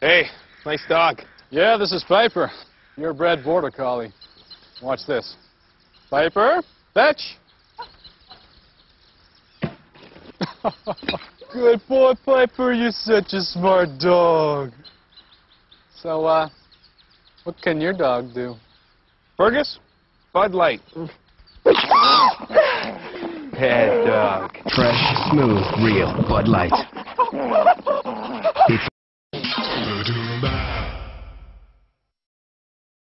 Hey, nice dog. Yeah, this is Piper, You're a bred border collie. Watch this. Piper, fetch. Good boy, Piper. You're such a smart dog. So, uh, what can your dog do? Fergus, Bud Light. Head dog. Fresh, smooth, real Bud Light.